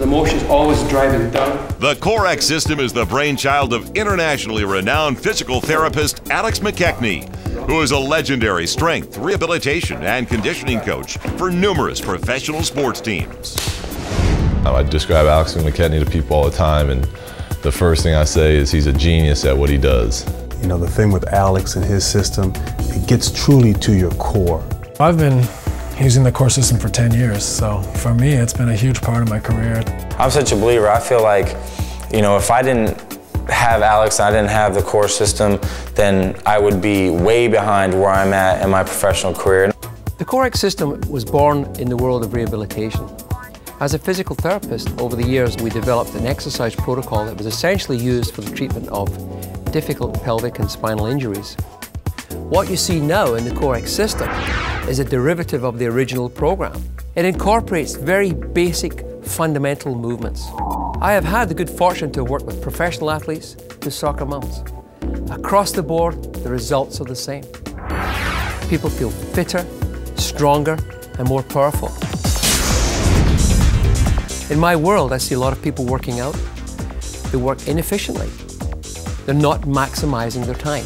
So the motion is always driving down. The CoreX system is the brainchild of internationally renowned physical therapist Alex McKechnie, who is a legendary strength, rehabilitation, and conditioning coach for numerous professional sports teams. I describe Alex McKechnie to people all the time, and the first thing I say is he's a genius at what he does. You know, the thing with Alex and his system, it gets truly to your core. I've been using the core system for 10 years, so for me, it's been a huge part of my career. I'm such a believer. I feel like, you know, if I didn't have Alex and I didn't have the core system, then I would be way behind where I'm at in my professional career. The CoreX system was born in the world of rehabilitation. As a physical therapist, over the years we developed an exercise protocol that was essentially used for the treatment of difficult pelvic and spinal injuries. What you see now in the CoreX system is a derivative of the original program. It incorporates very basic fundamental movements. I have had the good fortune to work with professional athletes to soccer moms. Across the board, the results are the same. People feel fitter, stronger, and more powerful. In my world, I see a lot of people working out. They work inefficiently. They're not maximizing their time.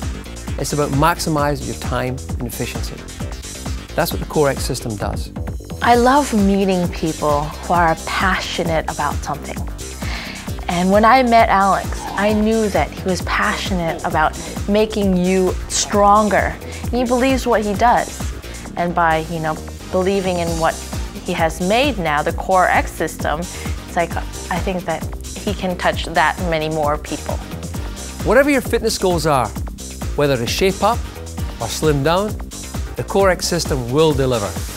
It's about maximizing your time and efficiency. That's what the CoreX system does. I love meeting people who are passionate about something. And when I met Alex, I knew that he was passionate about making you stronger. He believes what he does. And by, you know, believing in what he has made now, the CoreX system, it's like I think that he can touch that many more people. Whatever your fitness goals are, whether to shape up or slim down, the CoreX system will deliver.